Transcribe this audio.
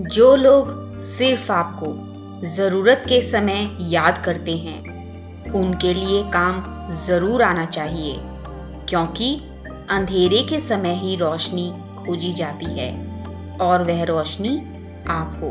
जो लोग सिर्फ़ आपको ज़रूरत के समय याद करते हैं, उनके लिए काम ज़रूर आना चाहिए, क्योंकि अंधेरे के समय ही रोशनी खोजी जाती है और वह रोशनी आप हो।